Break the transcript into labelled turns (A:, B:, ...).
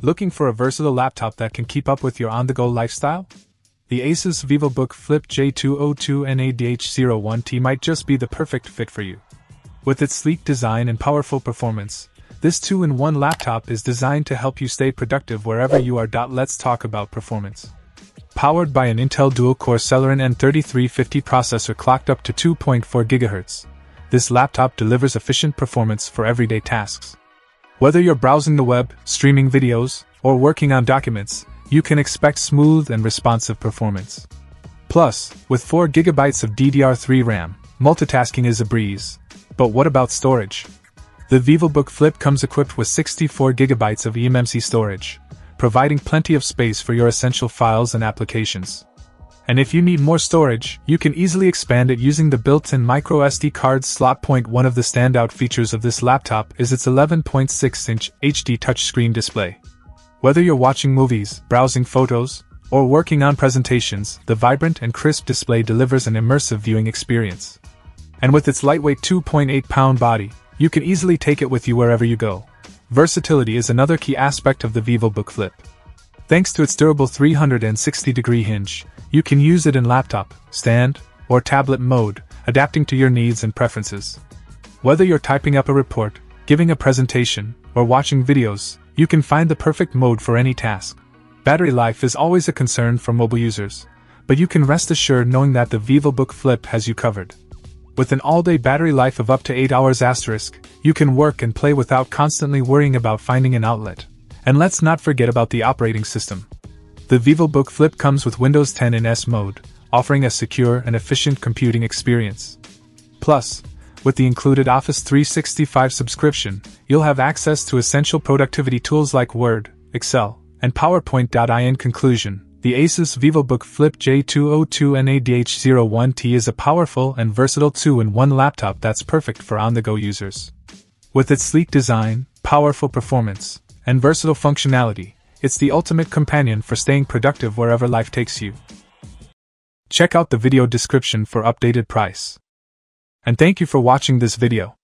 A: Looking for a versatile laptop that can keep up with your on the go lifestyle? The Asus VivoBook Flip J202NADH01T might just be the perfect fit for you. With its sleek design and powerful performance, this two in one laptop is designed to help you stay productive wherever you are. Let's talk about performance. Powered by an Intel dual core Celeron N3350 processor clocked up to 2.4 GHz, this laptop delivers efficient performance for everyday tasks. Whether you're browsing the web, streaming videos, or working on documents, you can expect smooth and responsive performance. Plus, with 4GB of DDR3 RAM, multitasking is a breeze. But what about storage? The VivoBook Flip comes equipped with 64GB of eMMC storage, providing plenty of space for your essential files and applications. And if you need more storage, you can easily expand it using the built-in microSD card slot. Point one of the standout features of this laptop is its 11.6-inch HD touchscreen display. Whether you're watching movies, browsing photos, or working on presentations, the vibrant and crisp display delivers an immersive viewing experience. And with its lightweight 2.8 pound body, you can easily take it with you wherever you go. Versatility is another key aspect of the VivoBook Flip. Thanks to its durable 360 degree hinge, you can use it in laptop, stand, or tablet mode, adapting to your needs and preferences. Whether you're typing up a report, giving a presentation, or watching videos, you can find the perfect mode for any task. Battery life is always a concern for mobile users, but you can rest assured knowing that the VivoBook Flip has you covered. With an all-day battery life of up to 8 hours asterisk, you can work and play without constantly worrying about finding an outlet. And let's not forget about the operating system. The VivoBook Flip comes with Windows 10 in S mode, offering a secure and efficient computing experience. Plus, with the included Office 365 subscription, you'll have access to essential productivity tools like Word, Excel, and PowerPoint. In conclusion, the Asus VivoBook Flip J202NADH01T is a powerful and versatile 2 in 1 laptop that's perfect for on the go users. With its sleek design, powerful performance, and versatile functionality, it's the ultimate companion for staying productive wherever life takes you. Check out the video description for updated price. And thank you for watching this video.